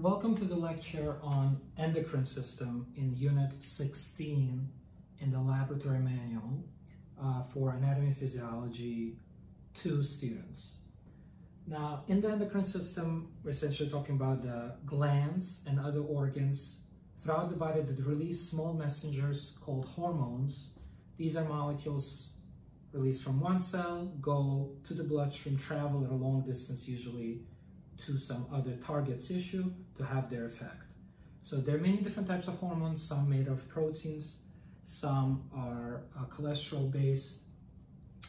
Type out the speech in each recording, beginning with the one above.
Welcome to the lecture on endocrine system in Unit 16 in the laboratory manual uh, for Anatomy Physiology 2 students. Now, in the endocrine system, we're essentially talking about the glands and other organs throughout the body that release small messengers called hormones. These are molecules released from one cell, go to the bloodstream, travel at a long distance usually to some other target tissue to have their effect. So there are many different types of hormones, some made of proteins, some are uh, cholesterol based,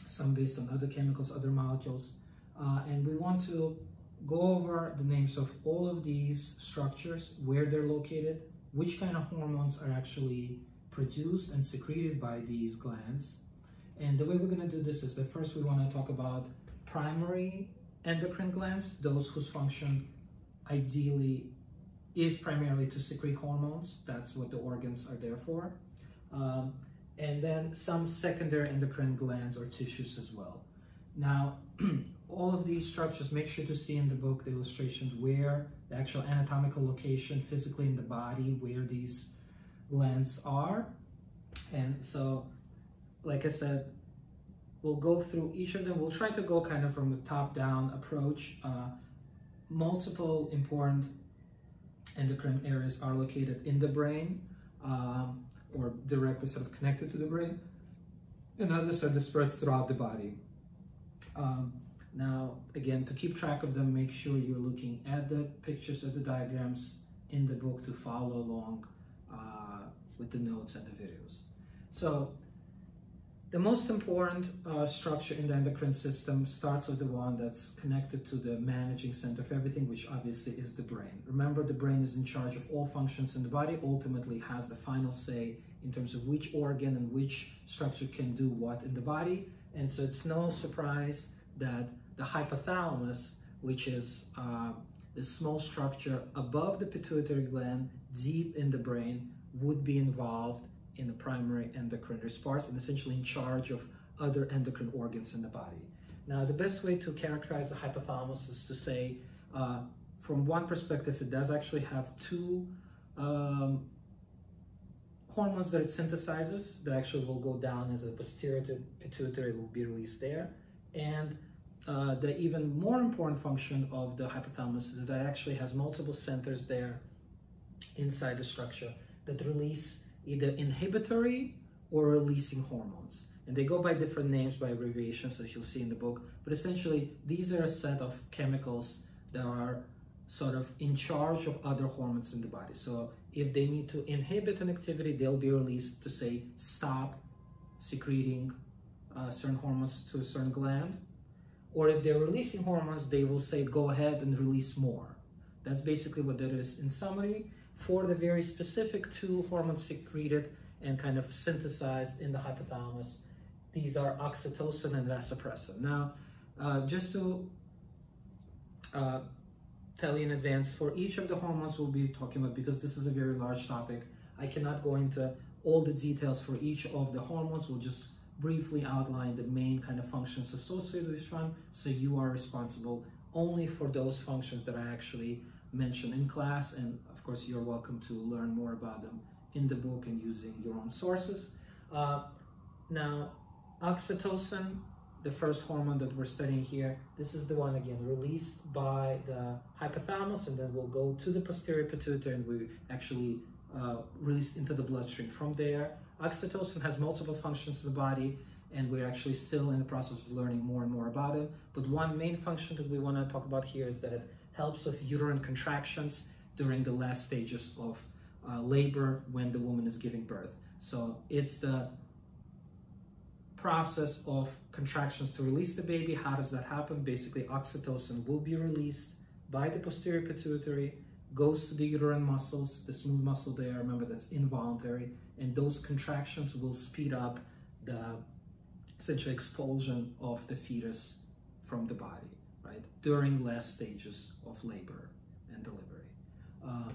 some based on other chemicals, other molecules. Uh, and we want to go over the names of all of these structures, where they're located, which kind of hormones are actually produced and secreted by these glands. And the way we're going to do this is that first we want to talk about primary endocrine glands, those whose function ideally is primarily to secrete hormones. That's what the organs are there for. Um, and then some secondary endocrine glands or tissues as well. Now, all of these structures, make sure to see in the book the illustrations where the actual anatomical location physically in the body, where these glands are. And so, like I said, We'll go through each of them. We'll try to go kind of from the top-down approach. Uh, multiple important endocrine areas are located in the brain um, or directly sort of connected to the brain, and others are dispersed throughout the body. Um, now, again, to keep track of them, make sure you're looking at the pictures of the diagrams in the book to follow along uh, with the notes and the videos. So the most important uh, structure in the endocrine system starts with the one that's connected to the managing center of everything, which obviously is the brain. Remember, the brain is in charge of all functions in the body, ultimately has the final say in terms of which organ and which structure can do what in the body. And so it's no surprise that the hypothalamus, which is uh, the small structure above the pituitary gland, deep in the brain, would be involved in the primary endocrine response and essentially in charge of other endocrine organs in the body. Now, the best way to characterize the hypothalamus is to say, uh, from one perspective, it does actually have two um, hormones that it synthesizes that actually will go down as a posterior pituitary will be released there. And uh, the even more important function of the hypothalamus is that it actually has multiple centers there inside the structure that release either inhibitory or releasing hormones. And they go by different names, by abbreviations, as you'll see in the book. But essentially, these are a set of chemicals that are sort of in charge of other hormones in the body. So if they need to inhibit an activity, they'll be released to say, stop secreting uh, certain hormones to a certain gland. Or if they're releasing hormones, they will say, go ahead and release more. That's basically what that is in summary for the very specific two hormones secreted and kind of synthesized in the hypothalamus. These are oxytocin and vasopressin. Now, uh, just to uh, tell you in advance, for each of the hormones we'll be talking about, because this is a very large topic, I cannot go into all the details for each of the hormones. We'll just briefly outline the main kind of functions associated with one, so you are responsible only for those functions that I actually mentioned in class and of course, you're welcome to learn more about them in the book and using your own sources. Uh, now, oxytocin, the first hormone that we're studying here, this is the one again released by the hypothalamus and then we'll go to the posterior pituitary and we actually uh, released into the bloodstream from there. Oxytocin has multiple functions in the body and we're actually still in the process of learning more and more about it. But one main function that we want to talk about here is that it helps with uterine contractions during the last stages of uh, labor when the woman is giving birth. So it's the process of contractions to release the baby. How does that happen? Basically, oxytocin will be released by the posterior pituitary, goes to the uterine muscles, the smooth muscle there, remember that's involuntary, and those contractions will speed up the essentially expulsion of the fetus from the body, right, during last stages of labor and delivery. Uh,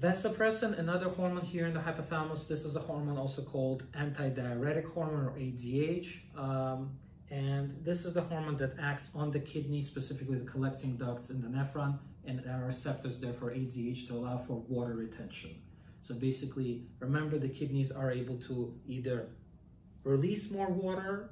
vasopressin, another hormone here in the hypothalamus. This is a hormone also called antidiuretic hormone or ADH. Um, And this is the hormone that acts on the kidney, specifically the collecting ducts in the nephron, and there are receptors there for ADH to allow for water retention. So basically, remember the kidneys are able to either release more water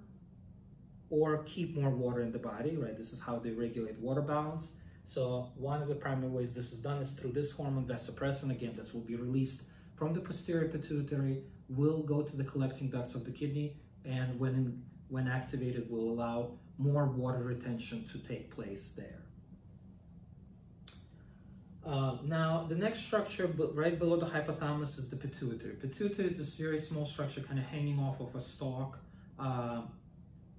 or keep more water in the body, right? This is how they regulate water balance. So one of the primary ways this is done is through this hormone vasopressin, again, that will be released from the posterior pituitary, will go to the collecting ducts of the kidney, and when, in, when activated will allow more water retention to take place there. Uh, now, the next structure right below the hypothalamus is the pituitary. Pituitary is a very small structure kind of hanging off of a stalk uh,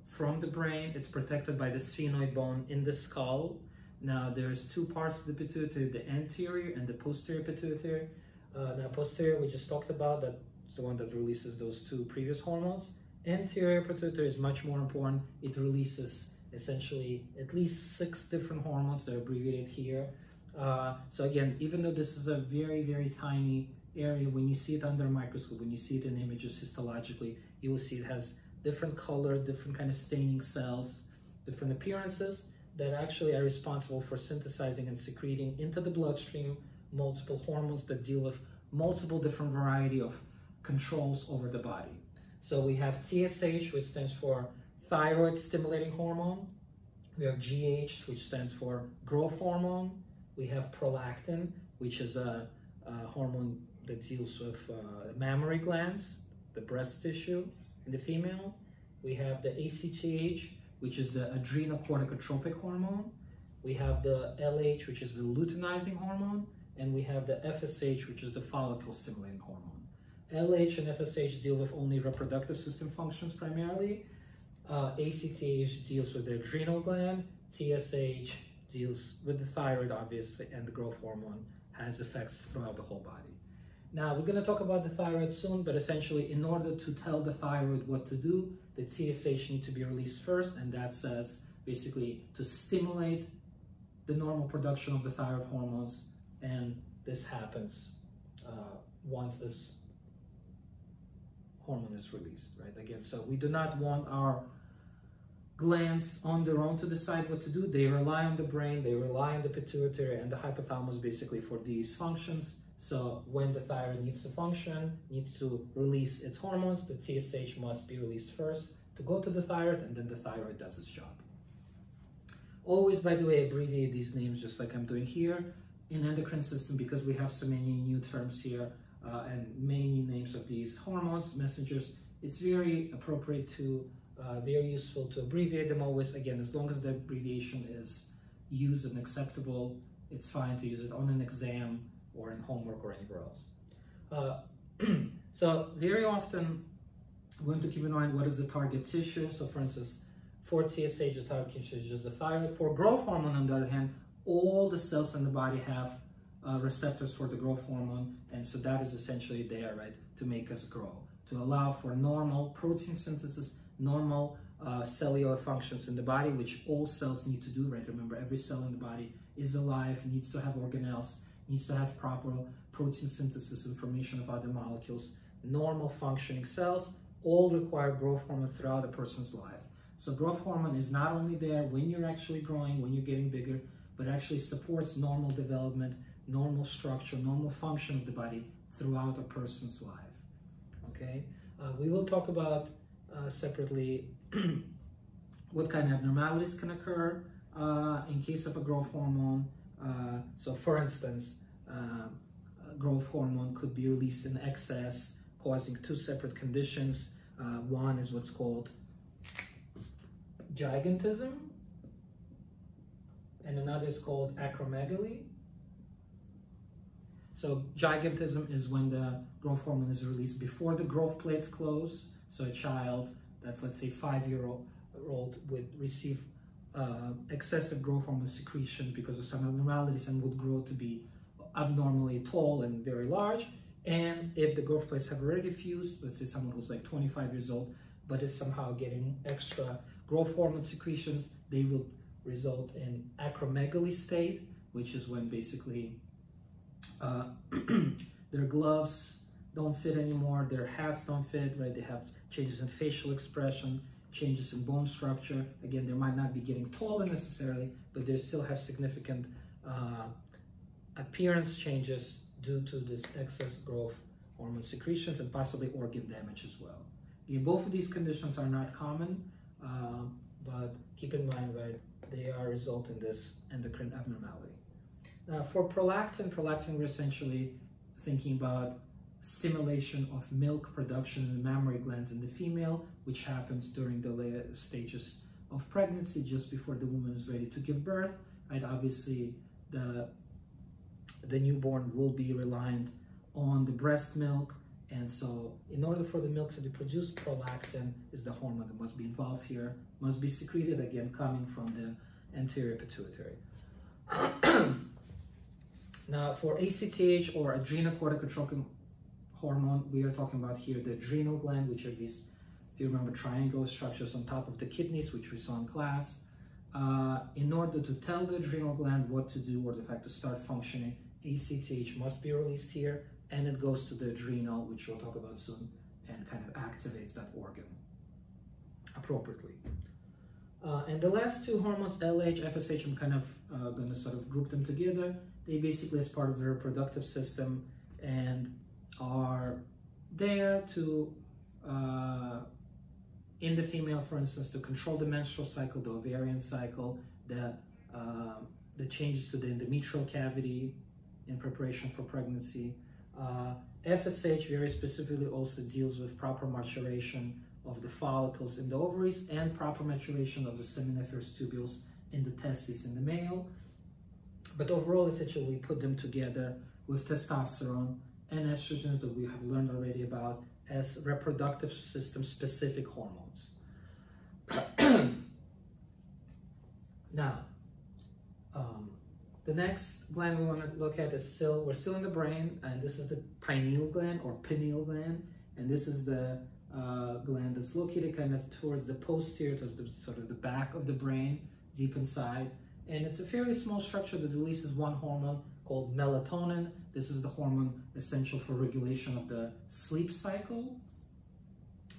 from the brain. It's protected by the sphenoid bone in the skull. Now, there's two parts of the pituitary, the anterior and the posterior pituitary. Uh, now, posterior, we just talked about, that's the one that releases those two previous hormones. Anterior pituitary is much more important. It releases essentially at least six different hormones that are abbreviated here. Uh, so again, even though this is a very, very tiny area, when you see it under a microscope, when you see it in images histologically, you will see it has different color, different kind of staining cells, different appearances that actually are responsible for synthesizing and secreting into the bloodstream multiple hormones that deal with multiple different variety of controls over the body. So we have TSH, which stands for thyroid stimulating hormone. We have GH, which stands for growth hormone. We have prolactin, which is a, a hormone that deals with uh, mammary glands, the breast tissue in the female. We have the ACTH, which is the adrenocorticotropic hormone. We have the LH, which is the luteinizing hormone. And we have the FSH, which is the follicle stimulating hormone. LH and FSH deal with only reproductive system functions primarily. Uh, ACTH deals with the adrenal gland. TSH deals with the thyroid, obviously, and the growth hormone has effects throughout the whole body. Now, we're going to talk about the thyroid soon, but essentially, in order to tell the thyroid what to do, the TSH need to be released first, and that says basically to stimulate the normal production of the thyroid hormones, and this happens uh, once this hormone is released, right? Again, so we do not want our glands on their own to decide what to do. They rely on the brain, they rely on the pituitary and the hypothalamus basically for these functions. So when the thyroid needs to function, needs to release its hormones, the TSH must be released first to go to the thyroid and then the thyroid does its job. Always, by the way, abbreviate these names just like I'm doing here in endocrine system because we have so many new terms here uh, and many names of these hormones, messengers. It's very appropriate to uh, very useful to abbreviate them always. Again, as long as the abbreviation is used and acceptable, it's fine to use it on an exam or in homework or anywhere else. Uh, so very often, we want to keep in mind what is the target tissue. So for instance, for TSH, the target tissue is just the thyroid. For growth hormone, on the other hand, all the cells in the body have uh, receptors for the growth hormone. And so that is essentially there, right, to make us grow, to allow for normal protein synthesis normal uh, cellular functions in the body, which all cells need to do, right? Remember, every cell in the body is alive, needs to have organelles, needs to have proper protein synthesis and formation of other molecules. Normal functioning cells all require growth hormone throughout a person's life. So growth hormone is not only there when you're actually growing, when you're getting bigger, but actually supports normal development, normal structure, normal function of the body throughout a person's life. Okay, uh, we will talk about uh, separately what kind of abnormalities can occur uh, in case of a growth hormone. Uh, so for instance, growth hormone could be released in excess, causing two separate conditions. Uh, one is what's called gigantism, and another is called acromegaly. So gigantism is when the growth hormone is released before the growth plates close, so a child that's let's say five-year-old would receive uh, excessive growth hormone secretion because of some abnormalities and would grow to be abnormally tall and very large. And if the growth plates have already fused, let's say someone who's like 25 years old, but is somehow getting extra growth hormone secretions, they will result in acromegaly state, which is when basically uh, their gloves don't fit anymore, their hats don't fit, right? They have changes in facial expression, changes in bone structure. Again, they might not be getting taller necessarily, but they still have significant uh, appearance changes due to this excess growth hormone secretions and possibly organ damage as well. Again, both of these conditions are not common, uh, but keep in mind that they are result in this endocrine abnormality. Now, for prolactin, prolactin we're essentially thinking about stimulation of milk production in the mammary glands in the female, which happens during the later stages of pregnancy, just before the woman is ready to give birth. Right? Obviously, the the newborn will be reliant on the breast milk. And so in order for the milk to be produced, prolactin is the hormone that must be involved here, must be secreted, again, coming from the anterior pituitary. now, for ACTH or adrenocorticotropic hormone, we are talking about here the adrenal gland, which are these, if you remember, triangular structures on top of the kidneys, which we saw in class. Uh, in order to tell the adrenal gland what to do or the fact to start functioning, ACTH must be released here and it goes to the adrenal, which we'll talk about soon, and kind of activates that organ appropriately. Uh, and the last two hormones, LH, FSH, I'm kind of uh, going to sort of group them together. They basically, as part of the reproductive system, and are there to, uh, in the female, for instance, to control the menstrual cycle, the ovarian cycle, the, uh, the changes to the endometrial cavity in preparation for pregnancy, uh, FSH very specifically also deals with proper maturation of the follicles in the ovaries and proper maturation of the seminiferous tubules in the testes in the male. But overall, essentially, we put them together with testosterone and estrogens that we have learned already about as reproductive system specific hormones. now, um, the next gland we want to look at is still, we're still in the brain, and this is the pineal gland or pineal gland, and this is the uh, gland that's located kind of towards the posterior, towards the sort of the back of the brain, deep inside. And it's a fairly small structure that releases one hormone called melatonin. This is the hormone essential for regulation of the sleep cycle.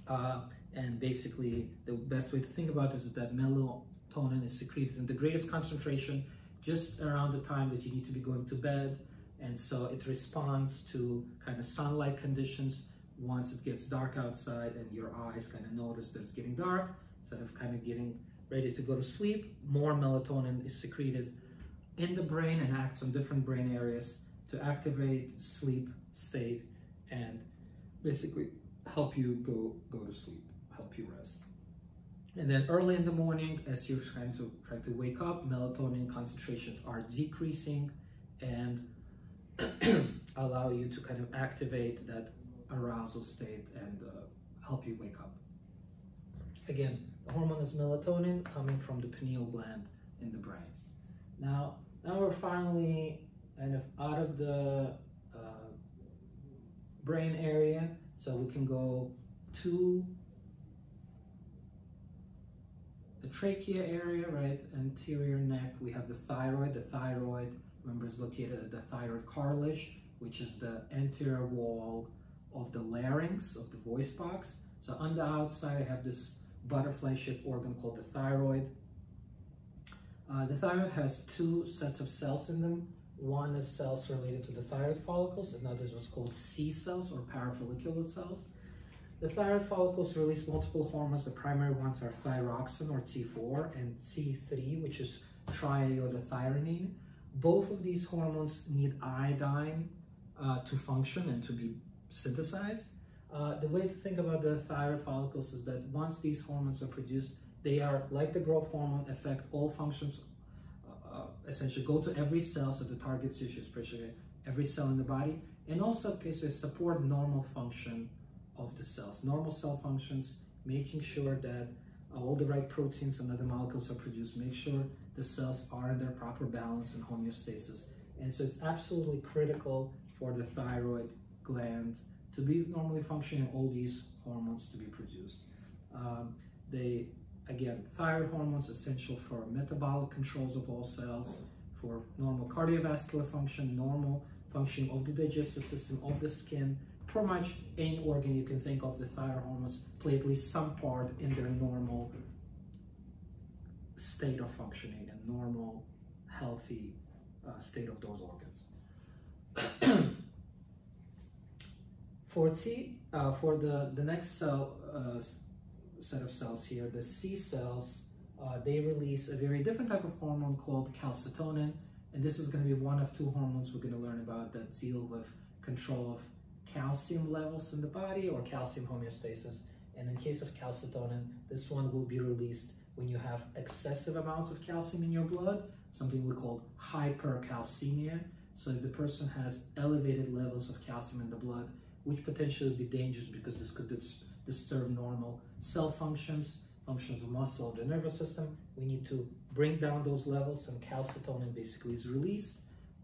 Uh, and basically, the best way to think about this is that melatonin is secreted in the greatest concentration just around the time that you need to be going to bed. And so it responds to kind of sunlight conditions once it gets dark outside and your eyes kind of notice that it's getting dark. Instead of kind of getting ready to go to sleep, more melatonin is secreted in the brain and acts on different brain areas to activate sleep state and basically help you go, go to sleep, help you rest. And then early in the morning, as you're trying to trying to wake up, melatonin concentrations are decreasing and allow you to kind of activate that arousal state and uh, help you wake up. Again, the hormone is melatonin coming from the pineal gland in the brain. Now, now we're finally kind of out of the uh, brain area, so we can go to the trachea area, right, anterior neck, we have the thyroid. The thyroid, remember, is located at the thyroid cartilage, which is the anterior wall of the larynx, of the voice box. So on the outside, I have this butterfly-shaped organ called the thyroid. Uh, the thyroid has two sets of cells in them. One is cells related to the thyroid follicles, another is what's called C cells or parafollicular cells. The thyroid follicles release multiple hormones. The primary ones are thyroxine or T4 and T3, which is triiodothyronine. Both of these hormones need iodine uh, to function and to be synthesized. Uh, the way to think about the thyroid follicles is that once these hormones are produced, they are, like the growth hormone, affect all functions, uh, uh essentially go to every cell, so the target tissue, especially every cell in the body, and also basically support normal function of the cells. Normal cell functions, making sure that all the right proteins and other molecules are produced, make sure the cells are in their proper balance and homeostasis. And so it's absolutely critical for the thyroid gland to be normally functioning, all these hormones to be produced. Um, they, again, thyroid hormones essential for metabolic controls of all cells, for normal cardiovascular function, normal functioning of the digestive system, of the skin, pretty much any organ you can think of, the thyroid hormones play at least some part in their normal state of functioning and normal, healthy uh, state of those organs. for T, uh, for the, the next cell uh, set of cells here, the C cells, uh, they release a very different type of hormone called calcitonin. And this is going to be one of two hormones we're going to learn about that deal with control of calcium levels in the body or calcium homeostasis. And in case of calcitonin, this one will be released when you have excessive amounts of calcium in your blood, something we call hypercalcemia. So if the person has elevated levels of calcium in the blood, which potentially would be dangerous because this could dis disturb normal cell functions, functions of muscle of the nervous system, we need to bring down those levels and calcitonin basically is released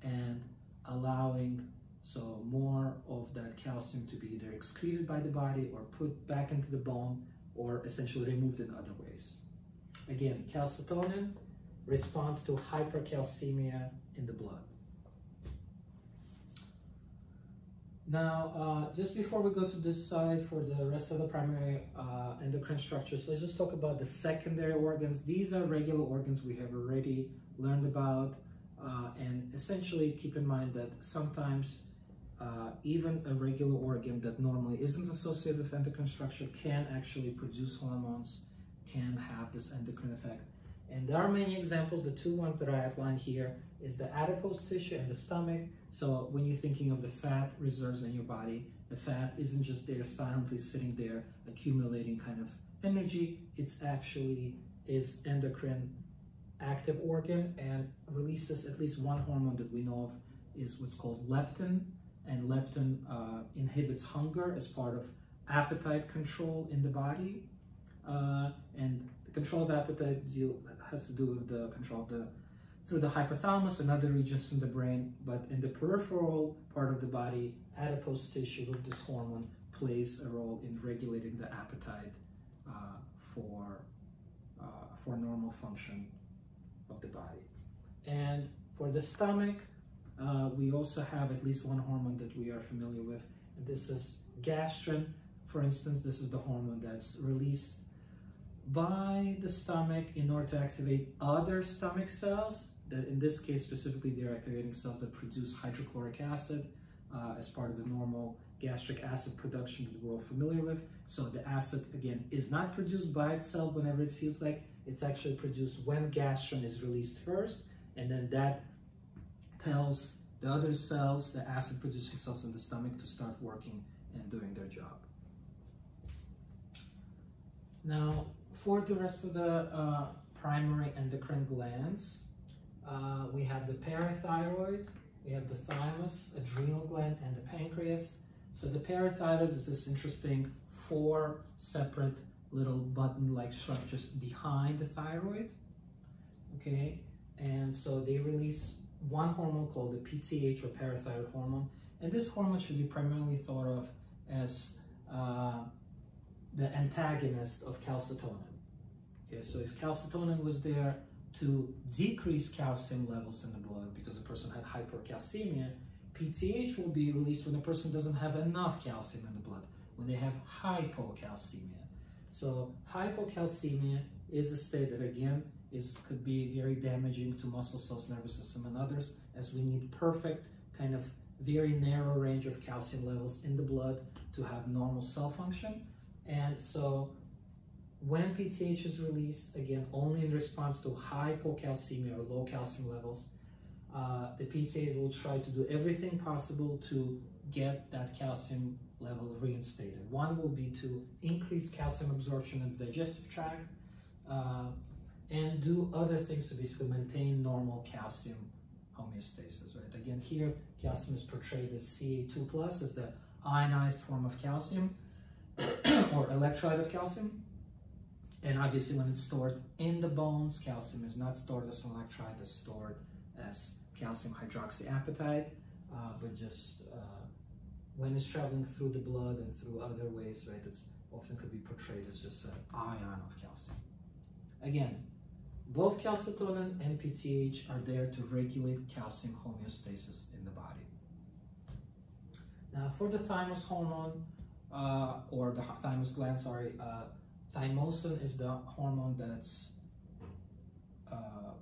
and allowing so more of that calcium to be either excreted by the body or put back into the bone or essentially removed in other ways. Again, calcitonin responds to hypercalcemia in the blood. Now, uh, just before we go to this side for the rest of the primary uh, endocrine structures, let's just talk about the secondary organs. These are regular organs we have already learned about. Uh, and essentially keep in mind that sometimes uh, even a regular organ that normally isn't associated with endocrine structure can actually produce hormones, can have this endocrine effect. And there are many examples. The two ones that I outlined here is the adipose tissue and the stomach. So when you're thinking of the fat reserves in your body, the fat isn't just there silently sitting there accumulating kind of energy. It's actually is endocrine active organ and releases at least one hormone that we know of is what's called leptin and leptin uh, inhibits hunger as part of appetite control in the body. Uh, and the control of appetite has to do with the control of the through the hypothalamus and other regions in the brain, but in the peripheral part of the body, adipose tissue with this hormone plays a role in regulating the appetite uh, for, uh, for normal function of the body. And for the stomach, uh, we also have at least one hormone that we are familiar with, and this is gastrin. For instance, this is the hormone that's released by the stomach in order to activate other stomach cells, that in this case specifically they're activating cells that produce hydrochloric acid uh, as part of the normal gastric acid production that we're all familiar with. So the acid, again, is not produced by itself whenever it feels like, it's actually produced when gastrin is released first, and then that tells the other cells, the acid producing cells in the stomach to start working and doing their job. Now, for the rest of the uh, primary endocrine glands, uh, we have the parathyroid, we have the thymus, adrenal gland, and the pancreas. So the parathyroid is this interesting four separate little button-like structures behind the thyroid, okay? And so they release one hormone called the PTH or parathyroid hormone. And this hormone should be primarily thought of as uh, the antagonist of calcitonin. Okay, so if calcitonin was there to decrease calcium levels in the blood because the person had hypercalcemia, PTH will be released when the person doesn't have enough calcium in the blood, when they have hypocalcemia. So hypocalcemia is a state that again is could be very damaging to muscle cells, nervous system, and others, as we need perfect kind of very narrow range of calcium levels in the blood to have normal cell function. And so when PTH is released, again, only in response to high hypocalcemia or low calcium levels, uh, the PTH will try to do everything possible to get that calcium level reinstated. One will be to increase calcium absorption in the digestive tract uh, and do other things to basically maintain normal calcium homeostasis, right? Again, here, calcium is portrayed as Ca2 plus, as the ionized form of calcium or electrolyte of calcium. And obviously when it's stored in the bones, calcium is not stored as an electrolyte, it's stored as calcium hydroxyapatite, uh, but just uh, when it's traveling through the blood and through other ways, right, it's often could be portrayed as just an ion of calcium. Again, both calcitonin and PTH are there to regulate calcium homeostasis in the body. Now, for the thymus hormone, uh, or the thymus gland, sorry, uh, thymosin is the hormone that's uh,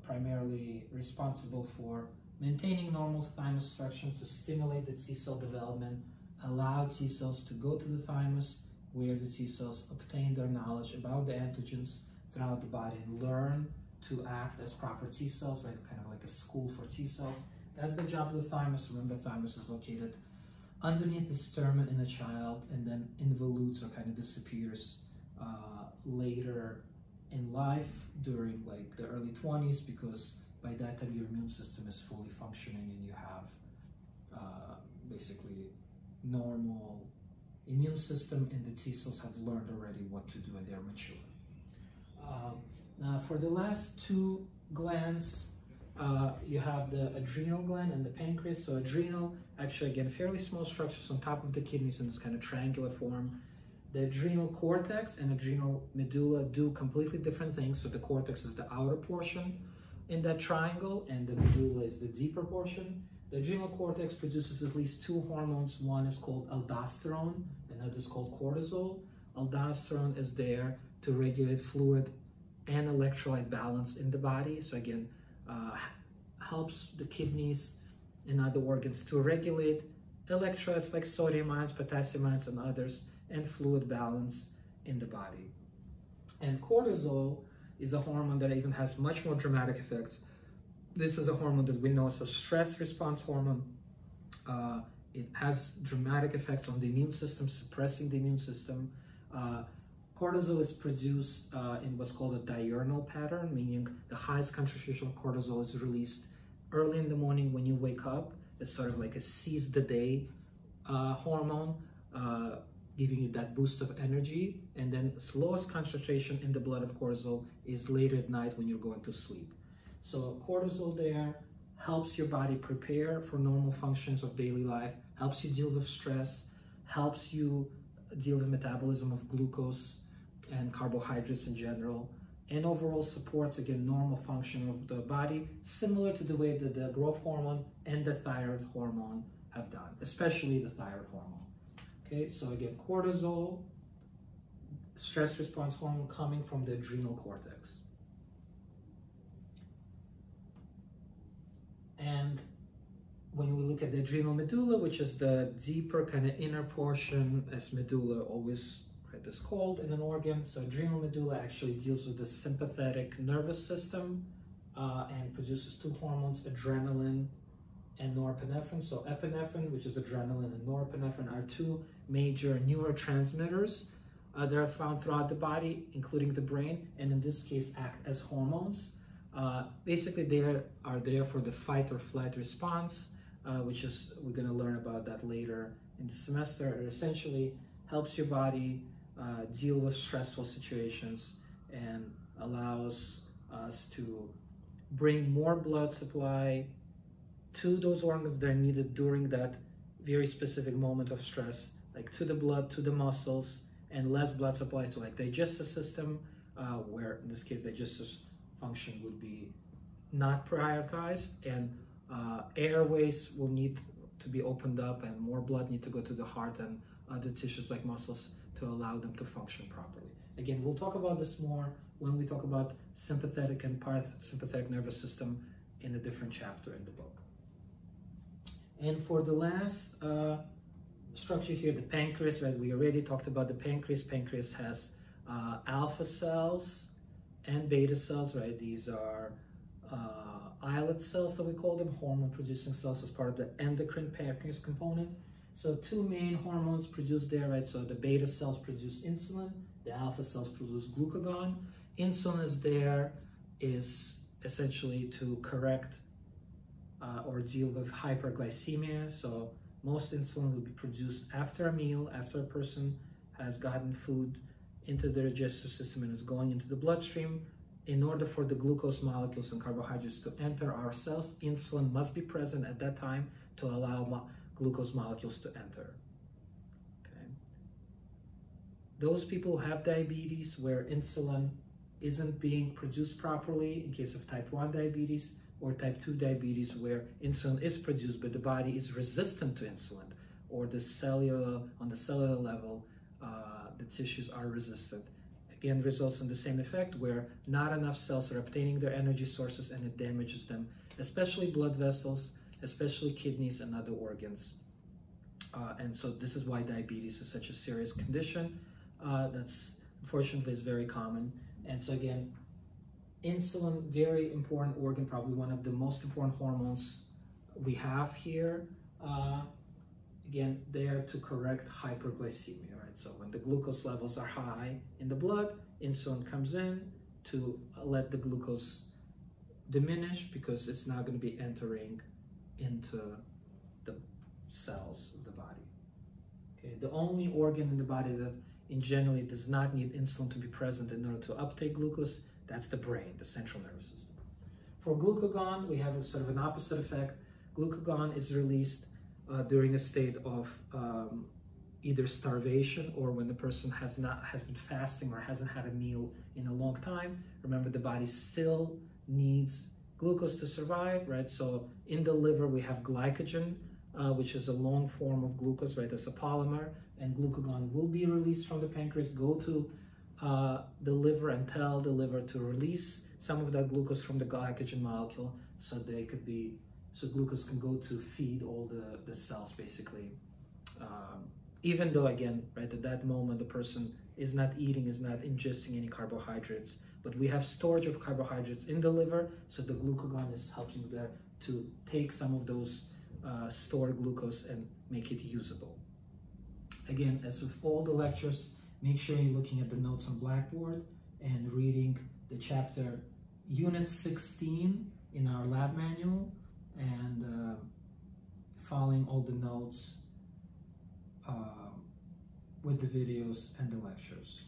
primarily responsible for maintaining normal thymus structure to stimulate the T cell development, allow T cells to go to the thymus where the T cells obtain their knowledge about the antigens throughout the body and learn to act as proper T cells, right? Kind of like a school for T cells. That's the job of the thymus. Remember, thymus is located underneath the sternum in a child and then involutes or kind of disappears uh, later in life during like the early 20s because by that time your immune system is fully functioning and you have uh, basically normal immune system and the T cells have learned already what to do and they're mature. Um, now for the last two glands, uh, you have the adrenal gland and the pancreas. So adrenal, actually again, fairly small structures on top of the kidneys in this kind of triangular form. The adrenal cortex and adrenal medulla do completely different things. So the cortex is the outer portion in that triangle and the medulla is the deeper portion. The adrenal cortex produces at least two hormones. One is called aldosterone, another is called cortisol. Aldosterone is there to regulate fluid and electrolyte balance in the body. So again, uh, helps the kidneys and other organs to regulate electrolytes like sodium ions, potassium ions, and others and fluid balance in the body. And cortisol is a hormone that even has much more dramatic effects. This is a hormone that we know as a stress response hormone. Uh, it has dramatic effects on the immune system, suppressing the immune system. Uh, cortisol is produced uh, in what's called a diurnal pattern, meaning the highest concentration of cortisol is released early in the morning when you wake up. It's sort of like a seize the day uh, hormone. Uh, giving you that boost of energy. And then slowest concentration in the blood of cortisol is later at night when you're going to sleep. So cortisol there helps your body prepare for normal functions of daily life, helps you deal with stress, helps you deal with metabolism of glucose and carbohydrates in general, and overall supports again normal function of the body, similar to the way that the growth hormone and the thyroid hormone have done, especially the thyroid hormone. Okay, so again, cortisol, stress response hormone coming from the adrenal cortex. And when we look at the adrenal medulla, which is the deeper kind of inner portion, as medulla always is called in an organ. So adrenal medulla actually deals with the sympathetic nervous system uh, and produces two hormones, adrenaline and norepinephrine. So epinephrine, which is adrenaline, and norepinephrine are two major neurotransmitters uh, that are found throughout the body, including the brain, and in this case act as hormones. Uh, basically, they are there for the fight or flight response, uh, which is, we're going to learn about that later in the semester. It essentially helps your body uh, deal with stressful situations and allows us to bring more blood supply to those organs that are needed during that very specific moment of stress, like to the blood, to the muscles, and less blood supply to like digestive system, uh, where in this case digestive function would be not prioritized, and uh, airways will need to be opened up, and more blood need to go to the heart and other tissues like muscles to allow them to function properly. Again, we'll talk about this more when we talk about sympathetic and parasympathetic nervous system in a different chapter in the book. And for the last uh, structure here, the pancreas, right? We already talked about the pancreas. Pancreas has uh, alpha cells and beta cells, right? These are uh, islet cells that we call them, hormone-producing cells as part of the endocrine pancreas component. So two main hormones produced there, right? So the beta cells produce insulin, the alpha cells produce glucagon. Insulin is there, is essentially to correct uh, or deal with hyperglycemia. So most insulin will be produced after a meal, after a person has gotten food into the digestive system and is going into the bloodstream. In order for the glucose molecules and carbohydrates to enter our cells, insulin must be present at that time to allow mo glucose molecules to enter. Okay. Those people who have diabetes where insulin isn't being produced properly in case of type 1 diabetes, or type 2 diabetes where insulin is produced but the body is resistant to insulin or the cellular, on the cellular level, uh, the tissues are resistant. Again, results in the same effect where not enough cells are obtaining their energy sources and it damages them, especially blood vessels, especially kidneys and other organs. Uh, and so this is why diabetes is such a serious condition. Uh, that's unfortunately is very common. And so again, insulin, very important organ, probably one of the most important hormones we have here. Uh, again, there to correct hyperglycemia, right? So when the glucose levels are high in the blood, insulin comes in to let the glucose diminish because it's not going to be entering into the cells of the body. Okay, the only organ in the body that in generally does not need insulin to be present in order to uptake glucose, that's the brain, the central nervous system. For glucagon, we have a sort of an opposite effect. Glucagon is released uh, during a state of um, either starvation or when the person has not has been fasting or hasn't had a meal in a long time. Remember, the body still needs glucose to survive, right? So in the liver, we have glycogen, uh, which is a long form of glucose, right? As a polymer, and glucagon will be released from the pancreas, go to uh, the liver and tell the liver to release some of that glucose from the glycogen molecule so they could be, so glucose can go to feed all the, the cells basically. Um, even though again, right, at that moment the person is not eating, is not ingesting any carbohydrates, but we have storage of carbohydrates in the liver, so the glucagon is helping there to take some of those uh, stored glucose and make it usable. Again, as with all the lectures, make sure you're looking at the notes on Blackboard and reading the chapter Unit 16 in our lab manual and uh, following all the notes uh, with the videos and the lectures.